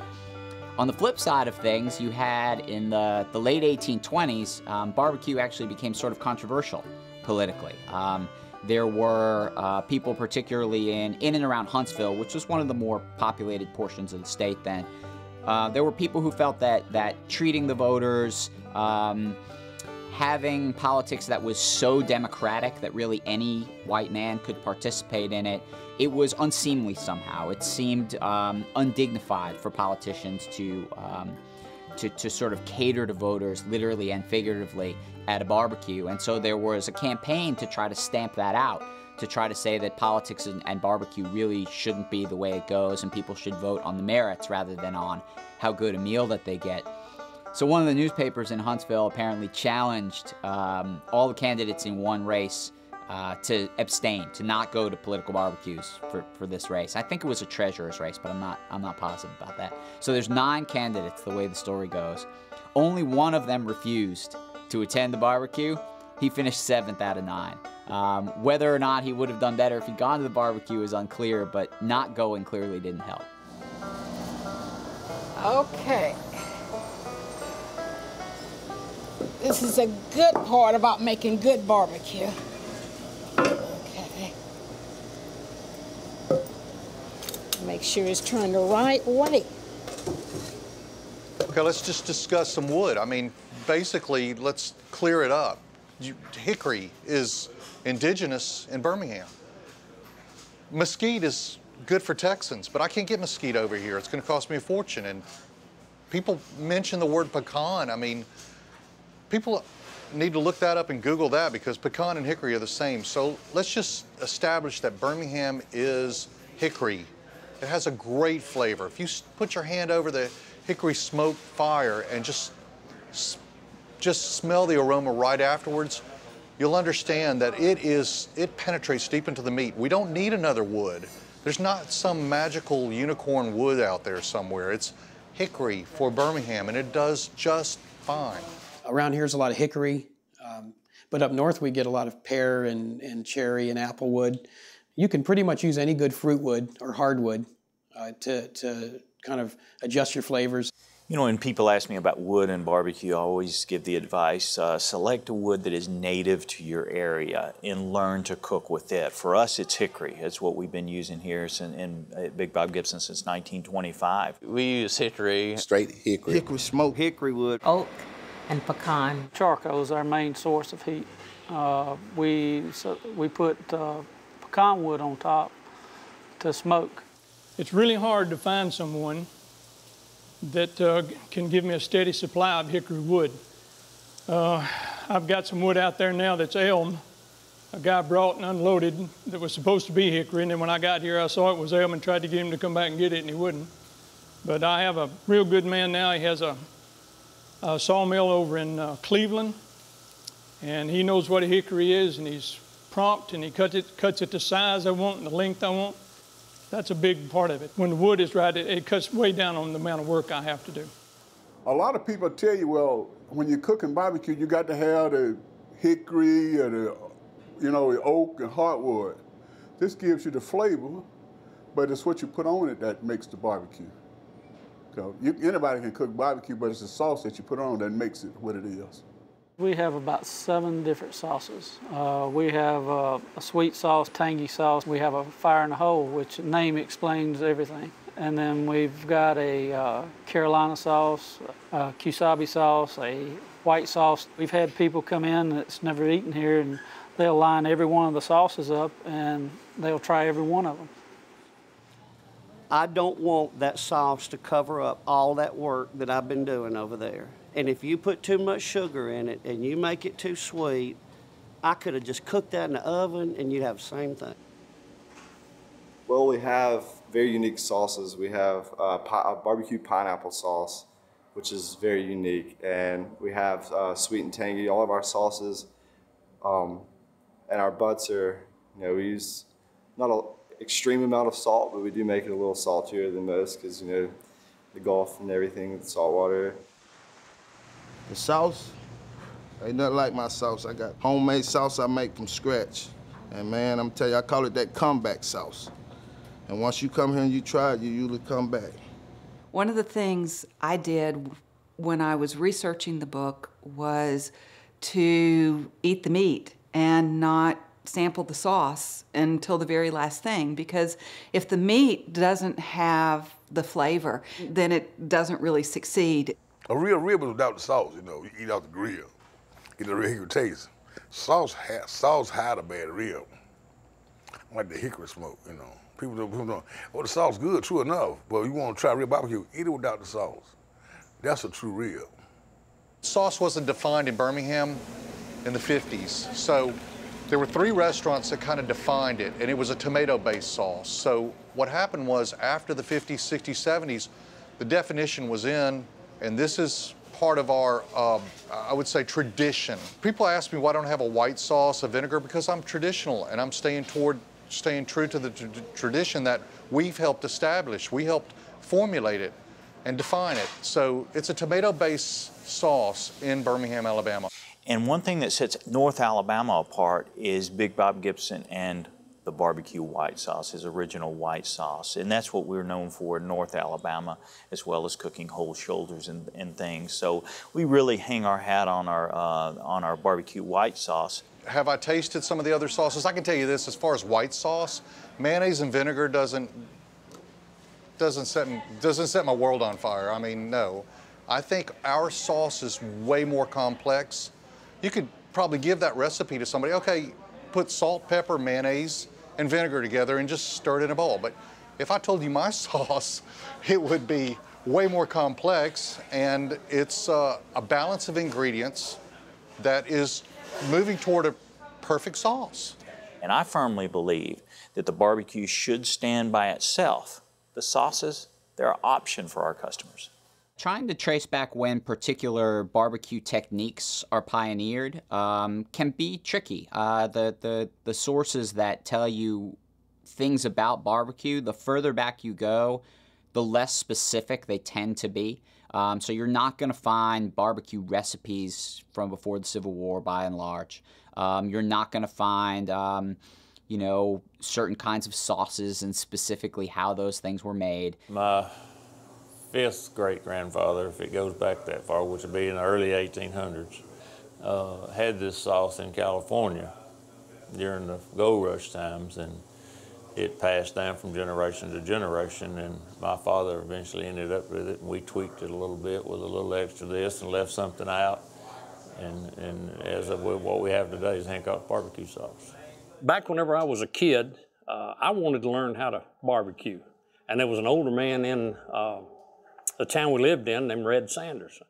On the flip side of things, you had in the, the late 1820s, um, barbecue actually became sort of controversial politically. Um, there were uh, people, particularly in, in and around Huntsville, which was one of the more populated portions of the state then. Uh, there were people who felt that, that treating the voters, um, having politics that was so democratic that really any white man could participate in it, it was unseemly somehow. It seemed um, undignified for politicians to, um, to, to sort of cater to voters, literally and figuratively, at a barbecue. And so there was a campaign to try to stamp that out, to try to say that politics and, and barbecue really shouldn't be the way it goes, and people should vote on the merits rather than on how good a meal that they get. So one of the newspapers in Huntsville apparently challenged um, all the candidates in one race uh, to abstain, to not go to political barbecues for, for this race. I think it was a treasurer's race, but I'm not I'm not positive about that. So there's nine candidates, the way the story goes. Only one of them refused to attend the barbecue. He finished seventh out of nine. Um, whether or not he would have done better if he'd gone to the barbecue is unclear, but not going clearly didn't help. Okay. This is a good part about making good barbecue. Okay. Make sure it's turned the right way. Okay, let's just discuss some wood. I mean, basically, let's clear it up. Hickory is indigenous in Birmingham. Mesquite is good for Texans, but I can't get mesquite over here. It's going to cost me a fortune. And people mention the word pecan. I mean, people need to look that up and Google that because pecan and hickory are the same. So let's just establish that Birmingham is hickory. It has a great flavor. If you put your hand over the hickory smoke fire and just just smell the aroma right afterwards, you'll understand that it is it penetrates deep into the meat. We don't need another wood. There's not some magical unicorn wood out there somewhere. It's hickory for Birmingham, and it does just fine. Around here is a lot of hickory, um, but up north we get a lot of pear and, and cherry and apple wood. You can pretty much use any good fruit wood or hardwood uh, to, to kind of adjust your flavors. You know, when people ask me about wood and barbecue, I always give the advice uh, select a wood that is native to your area and learn to cook with it. For us, it's hickory. It's what we've been using here since, in at Big Bob Gibson since 1925. We use hickory. Straight hickory. Hickory smoke, hickory wood. Oak and pecan. Charcoal is our main source of heat. Uh, we, so we put uh, pecan wood on top to smoke. It's really hard to find someone that uh, can give me a steady supply of hickory wood. Uh, I've got some wood out there now that's elm. A guy brought and unloaded that was supposed to be hickory, and then when I got here, I saw it was elm and tried to get him to come back and get it, and he wouldn't. But I have a real good man now. He has a, a sawmill over in uh, Cleveland, and he knows what a hickory is, and he's prompt, and he cuts it, cuts it the size I want and the length I want. That's a big part of it. When the wood is right, it, it cuts way down on the amount of work I have to do. A lot of people tell you, well, when you're cooking barbecue, you got to have the hickory or the, you know, the oak and hardwood. This gives you the flavor, but it's what you put on it that makes the barbecue. You, anybody can cook barbecue, but it's the sauce that you put on that makes it what it is. We have about seven different sauces. Uh, we have uh, a sweet sauce, tangy sauce. We have a fire in the hole, which name explains everything. And then we've got a uh, Carolina sauce, a Kusabi sauce, a white sauce. We've had people come in that's never eaten here and they'll line every one of the sauces up and they'll try every one of them. I don't want that sauce to cover up all that work that I've been doing over there. And if you put too much sugar in it and you make it too sweet, I could have just cooked that in the oven and you'd have the same thing. Well, we have very unique sauces. We have uh, a barbecue pineapple sauce, which is very unique, and we have uh, sweet and tangy. All of our sauces, um, and our butts are, you know, we use not an extreme amount of salt, but we do make it a little saltier than most because you know the Gulf and everything with salt water. The sauce, ain't nothing like my sauce. I got homemade sauce I make from scratch. And man, I'm telling you, I call it that comeback sauce. And once you come here and you try it, you usually come back. One of the things I did when I was researching the book was to eat the meat and not sample the sauce until the very last thing because if the meat doesn't have the flavor, then it doesn't really succeed. A real rib is without the sauce, you know. You eat off the grill, get the regular taste. Sauce, ha- sauce hide a bad rib, like the hickory smoke, you know. People don't, people don't, well, the sauce good, true enough, but you want to try real barbecue, eat it without the sauce. That's a true rib. Sauce wasn't defined in Birmingham in the 50s. So there were three restaurants that kind of defined it, and it was a tomato based sauce. So what happened was after the 50s, 60s, 70s, the definition was in, and this is part of our, um, I would say, tradition. People ask me why I don't have a white sauce, a vinegar, because I'm traditional and I'm staying toward, staying true to the tr- tradition that we've helped establish. We helped formulate it and define it. So it's a tomato-based sauce in Birmingham, Alabama. And one thing that sets North Alabama apart is Big Bob Gibson and the barbecue white sauce, his original white sauce. And that's what we're known for in North Alabama, as well as cooking whole shoulders and, and things. So we really hang our hat on our, uh, on our barbecue white sauce. Have I tasted some of the other sauces? I can tell you this, as far as white sauce, mayonnaise and vinegar doesn't doesn't set doesn't set my world on fire. I mean, no. I think our sauce is way more complex. You could probably give that recipe to somebody. Okay, put salt, pepper, mayonnaise, and vinegar together and just stir it in a bowl. But if I told you my *laughs* sauce, it would be way more complex, and it's uh, a balance of ingredients that is moving toward a perfect sauce. And I firmly believe that the barbecue should stand by itself. The sauces, they're an option for our customers. Trying to trace back when particular barbecue techniques are pioneered um, can be tricky. Uh, the, the, the sources that tell you things about barbecue, the further back you go, the less specific they tend to be. Um, so you're not going to find barbecue recipes from before the Civil War by and large. Um, you're not going to find, um, you know, certain kinds of sauces and specifically how those things were made. My fifth great grandfather, if it goes back that far, which would be in the early 1800s, uh, had this sauce in California during the gold rush times, and it passed down from generation to generation. And my father eventually ended up with it, and we tweaked it a little bit with a little extra this and left something out. And, and as of what we have today is Hancock barbecue sauce. Back whenever I was a kid, uh, I wanted to learn how to barbecue. And there was an older man in uh, the town we lived in named Red Sanders.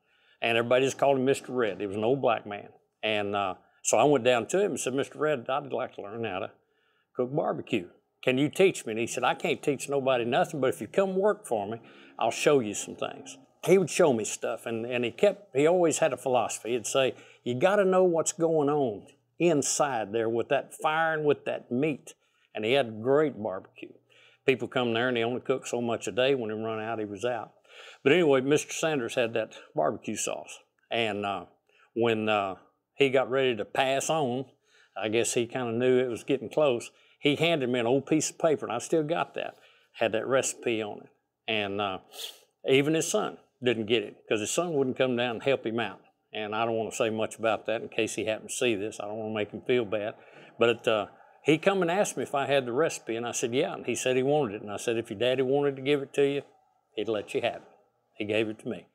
And everybody just called him Mr. Red. He was an old black man. And uh, so I went down to him and said, Mr. Red, I'd like to learn how to cook barbecue. Can you teach me? And he said, I can't teach nobody nothing, but if you come work for me, I'll show you some things. He would show me stuff, and, and he kept, he always had a philosophy. He'd say, You got to know what's going on inside there with that fire and with that meat. And he had great barbecue. People come there and he only cooked so much a day. When he run out, he was out. But anyway, Mr. Sanders had that barbecue sauce. And uh, when uh, he got ready to pass on, I guess he kind of knew it was getting close. He handed me an old piece of paper, and I still got that. Had that recipe on it. And uh, even his son didn't get it because his son wouldn't come down and help him out. And I don't want to say much about that in case he happened to see this. I don't want to make him feel bad. But uh, he come and asked me if I had the recipe, and I said, yeah. And he said he wanted it. And I said, if your daddy wanted to give it to you, he'd let you have it. He gave it to me.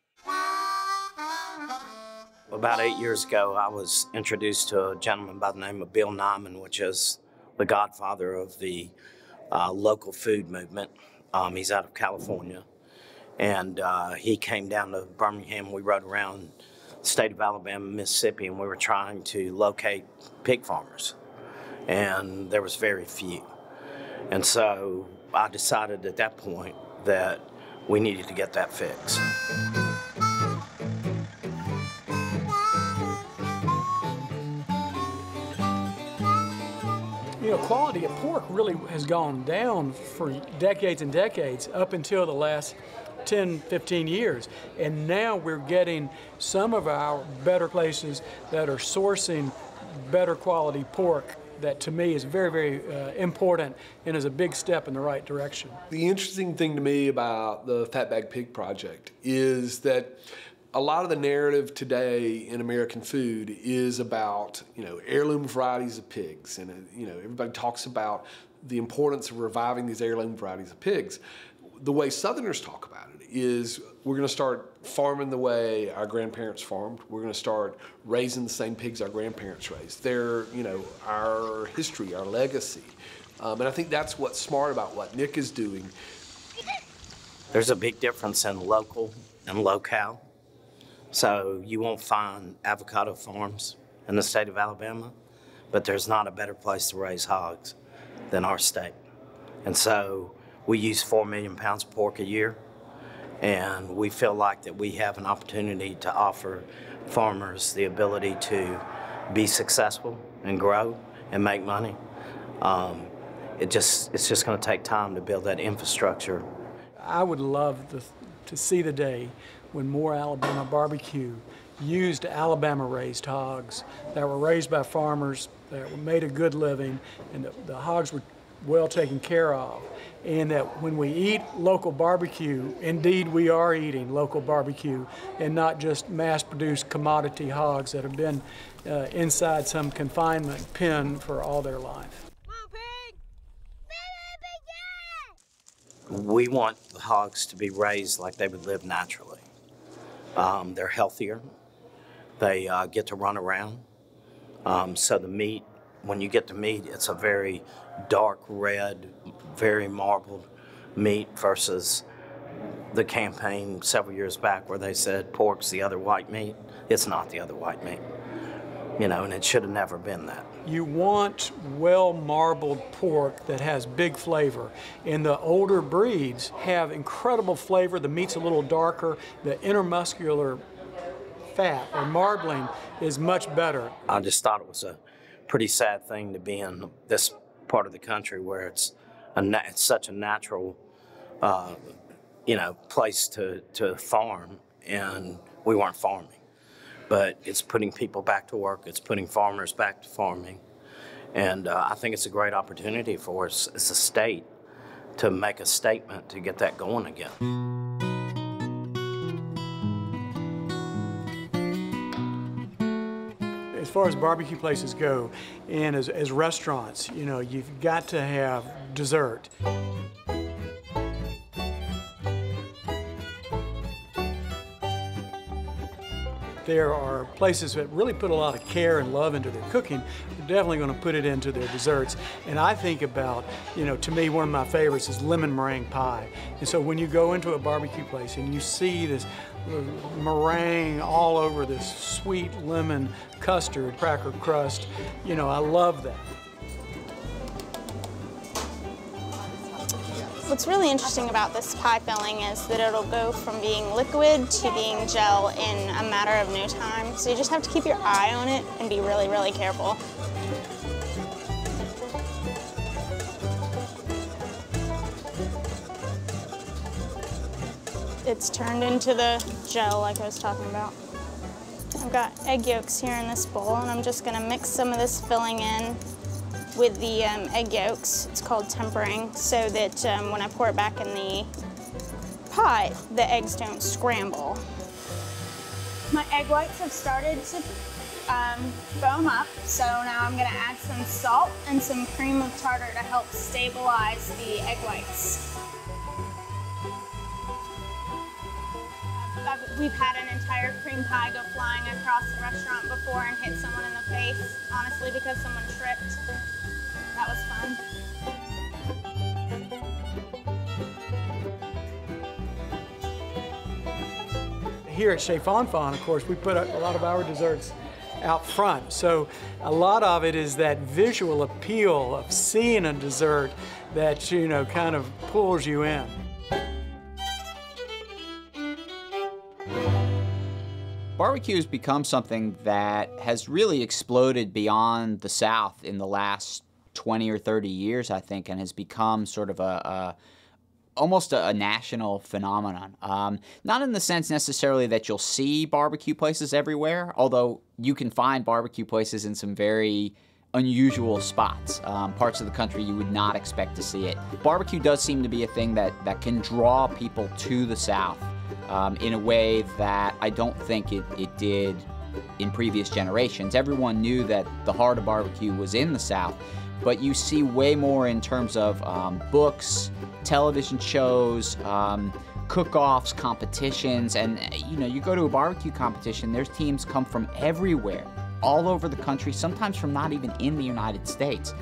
About eight years ago, I was introduced to a gentleman by the name of Bill Niman, which is the godfather of the uh, local food movement. Um, he's out of California. And uh, he came down to Birmingham. We rode around the state of Alabama, Mississippi, and we were trying to locate pig farmers, and there was very few. And so I decided at that point that we needed to get that fixed. You know, quality of pork really has gone down for decades and decades up until the last 10, 15 years. And now we're getting some of our better places that are sourcing better quality pork that to me is very, very uh, important and is a big step in the right direction. The interesting thing to me about the Fatback Pig Project is that a lot of the narrative today in American food is about you know heirloom varieties of pigs, and uh, you know everybody talks about the importance of reviving these heirloom varieties of pigs. The way Southerners talk about it is we're going to start farming the way our grandparents farmed. We're going to start raising the same pigs our grandparents raised. They're you know our history, our legacy, um, and I think that's what's smart about what Nick is doing. There's a big difference in local and locale. So you won't find avocado farms in the state of Alabama, but there's not a better place to raise hogs than our state. And so we use 4 million pounds of pork a year, and we feel like that we have an opportunity to offer farmers the ability to be successful and grow and make money. Um, it just, it's just going to take time to build that infrastructure. I would love to see the day when more Alabama barbecue used Alabama raised hogs that were raised by farmers that made a good living and the, the hogs were well taken care of. And that when we eat local barbecue, indeed we are eating local barbecue and not just mass produced commodity hogs that have been uh, inside some confinement pen for all their life. We want the hogs to be raised like they would live naturally. Um, they're healthier. They uh, get to run around. Um, so the meat, when you get the meat, it's a very dark red, very marbled meat versus the campaign several years back where they said pork's the other white meat. It's not the other white meat. You know, and it should have never been that. You want well marbled pork that has big flavor. And the older breeds have incredible flavor. The meat's a little darker. The intermuscular fat or marbling is much better. I just thought it was a pretty sad thing to be in this part of the country where it's a it's such a natural, uh, you know, place to, to farm, and we weren't farming but it's putting people back to work. It's putting farmers back to farming. And uh, I think it's a great opportunity for us as a state to make a statement to get that going again. As far as barbecue places go, and as, as restaurants, you know, you've got to have dessert. there are places that really put a lot of care and love into their cooking, they're definitely going to put it into their desserts. And I think about, you know, to me, one of my favorites is lemon meringue pie. And so when you go into a barbecue place and you see this meringue all over this sweet lemon custard, cracker crust, you know, I love that. What's really interesting about this pie filling is that it'll go from being liquid to being gel in a matter of no time. So you just have to keep your eye on it and be really, really careful. It's turned into the gel like I was talking about. I've got egg yolks here in this bowl and I'm just gonna mix some of this filling in with the um, egg yolks. It's called tempering, so that um, when I pour it back in the pot, the eggs don't scramble. My egg whites have started to um, foam up, so now I'm gonna add some salt and some cream of tartar to help stabilize the egg whites. We've had an entire cream pie go flying across the restaurant before and hit someone in the face, honestly, because someone tripped. That was fun. here at Chez Fonfon, of course, we put a, a lot of our desserts out front. So a lot of it is that visual appeal of seeing a dessert that, you know, kind of pulls you in. Barbecue has become something that has really exploded beyond the South in the last 20 or 30 years, I think, and has become sort of a, a almost a, a, national phenomenon. Um, not in the sense necessarily that you'll see barbecue places everywhere, although you can find barbecue places in some very unusual spots, um, parts of the country you would not expect to see it. Barbecue does seem to be a thing that, that can draw people to the South um, in a way that I don't think it, it did in previous generations. Everyone knew that the heart of barbecue was in the South, but you see way more in terms of um, books, television shows, um, cook-offs, competitions, and you know, you go to a barbecue competition, there's teams come from everywhere, all over the country, sometimes from not even in the United States.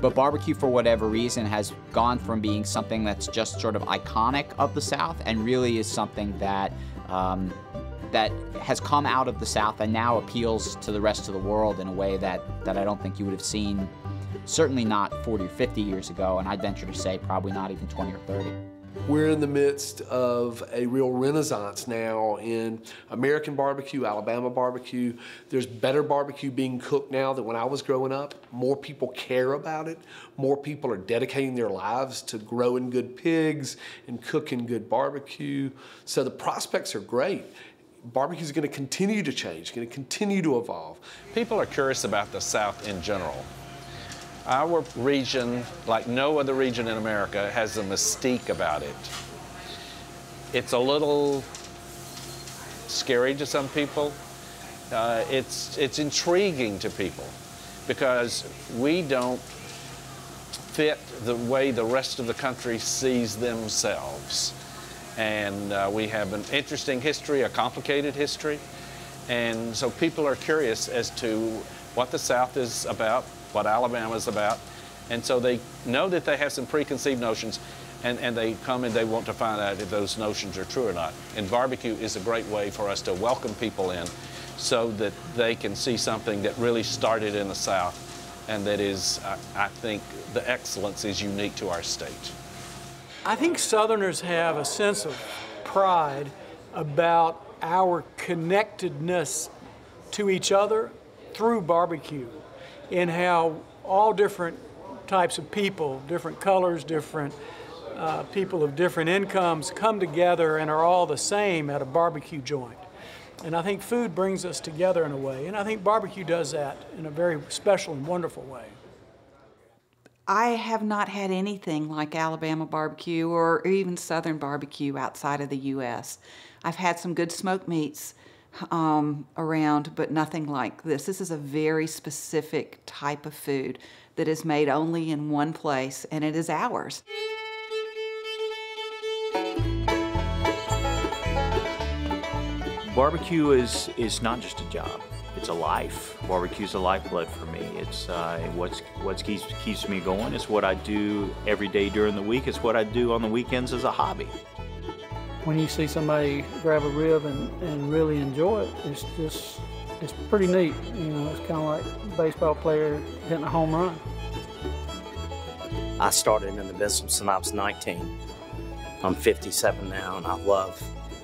But barbecue, for whatever reason, has gone from being something that's just sort of iconic of the South and really is something that um, that has come out of the South and now appeals to the rest of the world in a way that, that I don't think you would have seen, certainly not 40 or 50 years ago, and I'd venture to say probably not even 20 or 30. We're in the midst of a real renaissance now in American barbecue, Alabama barbecue. There's better barbecue being cooked now than when I was growing up. More people care about it. More people are dedicating their lives to growing good pigs and cooking good barbecue. So the prospects are great. Barbecue is going to continue to change, going to continue to evolve. People are curious about the South in general. Our region, like no other region in America, has a mystique about it. It's a little scary to some people. Uh, it's, it's intriguing to people because we don't fit the way the rest of the country sees themselves. And uh, we have an interesting history, a complicated history. And so people are curious as to what the South is about, what Alabama is about. And so they know that they have some preconceived notions and, and they come and they want to find out if those notions are true or not. And barbecue is a great way for us to welcome people in so that they can see something that really started in the South and that is, I, I think, the excellence is unique to our state. I think Southerners have a sense of pride about our connectedness to each other through barbecue in how all different types of people, different colors, different uh, people of different incomes come together and are all the same at a barbecue joint. And I think food brings us together in a way, and I think barbecue does that in a very special and wonderful way. I have not had anything like Alabama barbecue or even Southern barbecue outside of the U.S. I've had some good smoked meats um, around, but nothing like this. This is a very specific type of food that is made only in one place, and it is ours. Barbecue is, is not just a job. It's a life. Barbecue's a lifeblood for me. It's uh, what's what keeps keeps me going. It's what I do every day during the week. It's what I do on the weekends as a hobby when you see somebody grab a rib and, and really enjoy it, it's just, it's pretty neat. You know, it's kind of like a baseball player hitting a home run. I started in the business when I was 19. I'm 57 now, and I love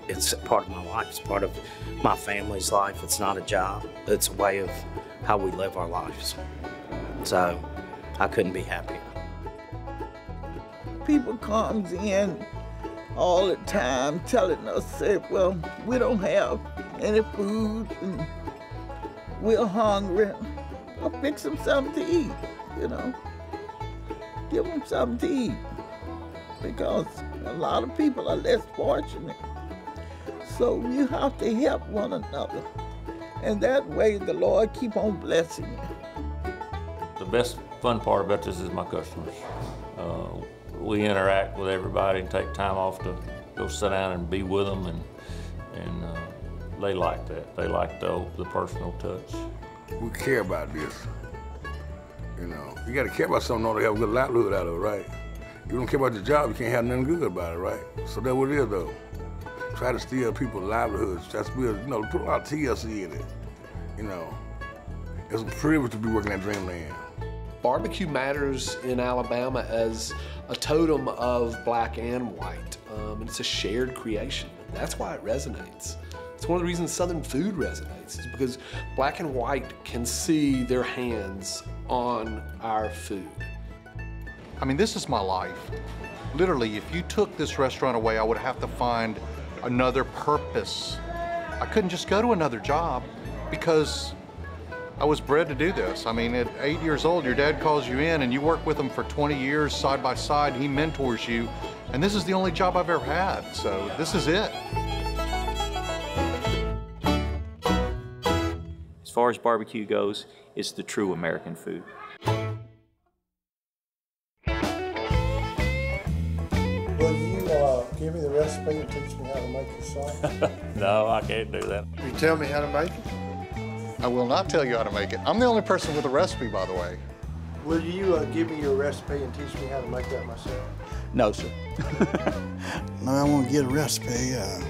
it's part of my life. It's part of my family's life. It's not a job. It's a way of how we live our lives. So I couldn't be happier. People comes in all the time telling us, say, well, we don't have any food and we're hungry. I'll fix them something to eat, you know. Give them something to eat because a lot of people are less fortunate. So you have to help one another. And that way the Lord keep on blessing you. The best fun part about this is my customers. Uh, we interact with everybody and take time off to go sit down and be with them, and and uh, they like that. They like the the personal touch. We care about this. You know, you got to care about something in order to have a good livelihood out of it, right? You don't care about your job, you can't have nothing good about it, right? So that's what it is, though. Try try to steal people's livelihoods. That's real, you know, put a lot of TLC in it. You know, it's a privilege to be working at Dreamland. Barbecue matters in Alabama as a totem of black and white. Um, and it's a shared creation. That's why it resonates. It's one of the reasons Southern food resonates, is because black and white can see their hands on our food. I mean, this is my life. Literally, if you took this restaurant away, I would have to find another purpose. I couldn't just go to another job because I was bred to do this. I mean, at eight years old, your dad calls you in and you work with him for 20 years side by side. He mentors you. And this is the only job I've ever had. So this is it. As far as barbecue goes, it's the true American food. Will you uh, give me the recipe and teach me how to make the sauce? *laughs* no, I can't do that. you tell me how to make it? I will not tell you how to make it. I'm the only person with a recipe, by the way. Will you uh, give me your recipe and teach me how to make that myself? No, sir. *laughs* no, I won't get a recipe. Uh,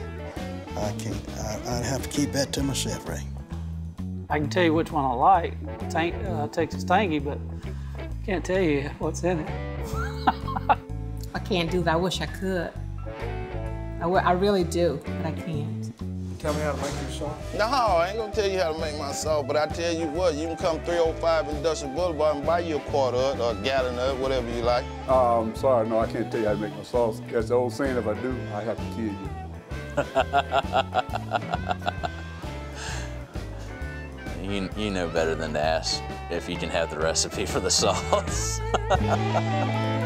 I can't. I, I'd have to keep that to myself, Ray. I can tell you which one I like, Tank, uh, Texas Tangy, but I can't tell you what's in it. *laughs* I can't do that. I wish I could. I, w- I really do, but I can't. Tell me how to make your sauce. No, I ain't gonna tell you how to make my sauce, but I tell you what, you can come 305 Industrial Boulevard and buy you a quarter of it or a gallon of it, whatever you like. Um, sorry, no, I can't tell you how to make my sauce. That's the old saying, if I do, I have to kill you. *laughs* You, you know better than to ask if you can have the recipe for the *laughs* sauce. *laughs*